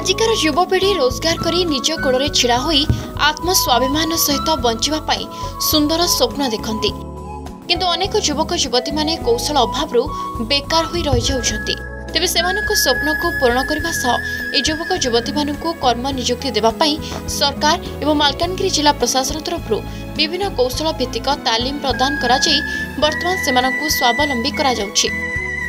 ଆଜିକାର ଯୁବପିଢ଼ି ରୋଜଗାର କରି ନିଜ ଗୋଡ଼ରେ ଛିଡ଼ା ହୋଇ ଆତ୍ମସ୍ୱାଭିମାନ ସହିତ ବଞ୍ଚିବା ପାଇଁ ସୁନ୍ଦର ସ୍ୱପ୍ନ ଦେଖନ୍ତି କିନ୍ତୁ ଅନେକ ଯୁବକ ଯୁବତୀମାନେ କୌଶଳ ଅଭାବରୁ ବେକାର ହୋଇ ରହିଯାଉଛନ୍ତି ତେବେ ସେମାନଙ୍କ ସ୍ୱପ୍ନକୁ ପୂରଣ କରିବା ସହ ଏ ଯୁବକ ଯୁବତୀମାନଙ୍କୁ କର୍ମ ନିଯୁକ୍ତି ଦେବା ପାଇଁ ସରକାର ଏବଂ ମାଲକାନଗିରି ଜିଲ୍ଲା ପ୍ରଶାସନ ତରଫରୁ ବିଭିନ୍ନ କୌଶଳ ଭିତ୍ତିକ ତାଲିମ ପ୍ରଦାନ କରାଯାଇ ବର୍ତ୍ତମାନ ସେମାନଙ୍କୁ ସ୍ୱାବଲମ୍ବୀ କରାଯାଉଛି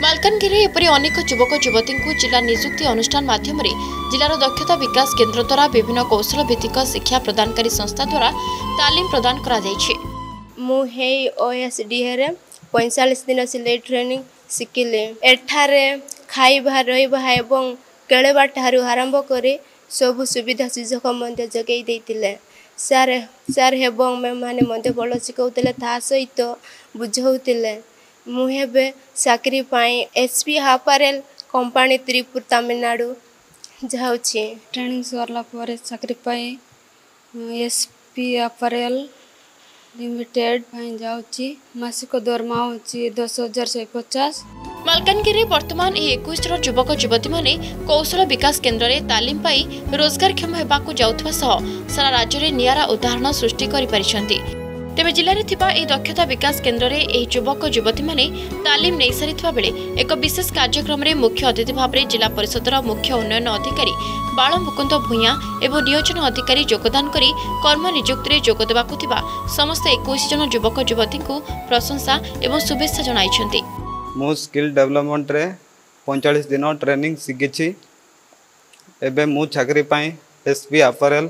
ମାଲକାନଗିରିରେ ଏପରି ଅନେକ ଯୁବକ ଯୁବତୀଙ୍କୁ ଜିଲ୍ଲା ନିଯୁକ୍ତି ଅନୁଷ୍ଠାନ ମାଧ୍ୟମରେ ଜିଲ୍ଲାର ଦକ୍ଷତା ବିକାଶ କେନ୍ଦ୍ର ଦ୍ୱାରା ବିଭିନ୍ନ କୌଶଳ ଭିତ୍ତିକ ଶିକ୍ଷା ପ୍ରଦାନକାରୀ ସଂସ୍ଥା ଦ୍ୱାରା ତାଲିମ ପ୍ରଦାନ କରାଯାଇଛି ମୁଁ ହେଇ ଓଏସ୍ଡିଏରେ ପଇଁଚାଳିଶ ଦିନ ସିଲେଇ ଟ୍ରେନିଂ ଶିଖିଲି ଏଠାରେ ଖାଇବା ରହିବା ଏବଂ ଖେଳିବା ଠାରୁ ଆରମ୍ଭ କରି ସବୁ ସୁବିଧା ସୁଯୋଗ ମଧ୍ୟ ଯୋଗାଇ ଦେଇଥିଲେ ସାର୍ ସାର୍ ଏବଂ ମ୍ୟାମ୍ ମାନେ ମଧ୍ୟ ଭଲ ଶିଖାଉଥିଲେ ତା ସହିତ ବୁଝାଉଥିଲେ मुहबे चाकरी पाई H P L company Tirupur Tamil Nadu जा ट्रेनिंग सरला चाकरी एस पी एल लिमिटेड मासिक दरमा हूँ दस हजार शहे पचास मलकानगि बर्तमान ये एक युवक युवती मैंने कौशल विकास केन्द्र में तालीम पाई रोजगारक्षम होगा जा सारा राज्य में निरा उदाहरण सृष्टि कर ତେବେ ଜିଲ୍ଲାରେ ଥିବା ଏହି ଦକ୍ଷତା ବିକାଶ କେନ୍ଦ୍ରରେ ଏହି ଯୁବକ ଯୁବତୀମାନେ ତାଲିମ ନେଇସାରିଥିବା ବେଳେ ଏକ ବିଶେଷ କାର୍ଯ୍ୟକ୍ରମରେ ମୁଖ୍ୟ ଅତିଥି ଭାବରେ ଜିଲ୍ଲା ପରିଷଦର ମୁଖ୍ୟ ଉନ୍ନୟନ ଅଧିକାରୀ ବାଳ ମୁକୁନ୍ଦ ଭୂୟାଁ ଏବଂ ନିୟୋଜନ ଅଧିକାରୀ ଯୋଗଦାନ କରି କର୍ମନିଯୁକ୍ତିରେ ଯୋଗ ଦେବାକୁ ଥିବା ସମସ୍ତ ଏକୋଇଶ ଜଣ ଯୁବକ ଯୁବତୀଙ୍କୁ ପ୍ରଶଂସା ଏବଂ ଶୁଭେଚ୍ଛା ଜଣାଇଛନ୍ତି ମୁଁ ସ୍କିଲ୍ ଡେଭଲପମେଣ୍ଟରେ ପଇଁଚାଳିଶ ଦିନ ଟ୍ରେନିଂ ଶିଖିଛି ଏବେ ମୁଁ ଚାକିରି ପାଇଁ S P apparel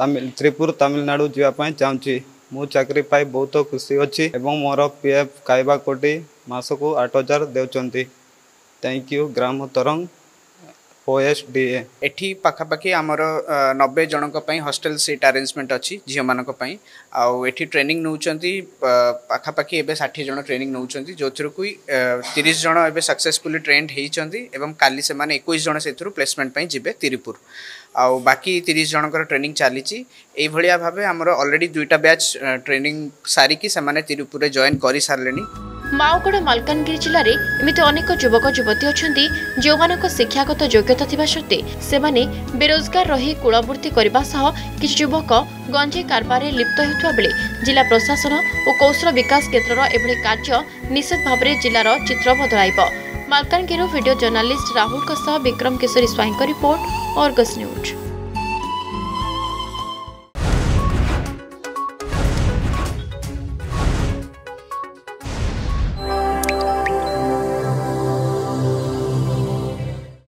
Tamil Tirupur Tamil Nadu ଯିବା ପାଇଁ ଚାହୁଁଛି ମୁଁ ଚାକିରି ପାଇ ବହୁତ ଖୁସି ଅଛି ଏବଂ ମୋର ପି ଏଫ୍ ଖାଇବା କୋଟି ମାସକୁ ଆଠ ହଜାର ଦେଉଛନ୍ତି thank you Gram Tarang OSDA ଏଠି ପାଖାପାଖି ଆମର ନବେ ଜଣଙ୍କ ପାଇଁ ହଷ୍ଟେଲ ସିଟ୍ ଆରେଞ୍ଜମେଣ୍ଟ ଅଛି ଝିଅମାନଙ୍କ ପାଇଁ ଆଉ ଏଠି ଟ୍ରେନିଂ ନେଉଛନ୍ତି ପାଖାପାଖି ଏବେ ଷାଠିଏ ଜଣ ଟ୍ରେନିଂ ନେଉଛନ୍ତି ଯେଉଁଥିରୁ କି ତିରିଶ ଜଣ ଏବେ ସକ୍ସେସଫୁଲି ଟ୍ରେଣ୍ଡ ହେଇଛନ୍ତି ଏବଂ କାଲି ସେମାନେ ଏକୋଇଶ ଜଣ ସେଥିରୁ ପ୍ଲେସମେଣ୍ଟ ପାଇଁ ଯିବେ ତିରିପୁର ଆଉ ବାକି ତିରିଶ ଜଣଙ୍କର ଟ୍ରେନିଂ ଚାଲିଛି ଏଇଭଳିଆ ଭାବେ ଆମର ଅଲରେଡ଼ି ଦୁଇଟା ବ୍ୟାଚ୍ ଟ୍ରେନିଂ ସାରିକି ସେମାନେ ତିରୁପୁରରେ ଜଏନ୍ କରିସାରିଲେଣି ମାଓଗଡ଼ ମାଲକାନଗିରି ଜିଲ୍ଲାରେ ଏମିତି ଅନେକ ଯୁବକ ଯୁବତୀ ଅଛନ୍ତି ଯେଉଁମାନଙ୍କ ଶିକ୍ଷାଗତ ଯୋଗ୍ୟତା ଥିବା ସତ୍ତ୍ୱେ ସେମାନେ ବେରୋଜଗାର ରହି କୁଳବୃତ୍ତି କରିବା ସହ କିଛି ଯୁବକ ଗଞ୍ଜେଇ କାରବାରରେ ଲିପ୍ତ ହେଉଥିବା ବେଳେ ଜିଲ୍ଲା ପ୍ରଶାସନ ଓ କୌଶଳ ବିକାଶ କ୍ଷେତ୍ରର ଏଭଳି କାର୍ଯ୍ୟ ନିଶ୍ଚିତ ଭାବରେ ଜିଲ୍ଲାର ଚିତ୍ର ବଦଳାଇବ ମାଲକାନଗିରିରୁ ଭିଡ଼ିଓ ଜର୍ଣ୍ଣାଲିଷ୍ଟ ରାହୁଲଙ୍କ ସହ ବିକ୍ରମ କିଶୋରୀ ସ୍ୱାଇଁଙ୍କ ରିପୋର୍ଟ ଅର୍ଗସ୍ ନ୍ୟୁଜ୍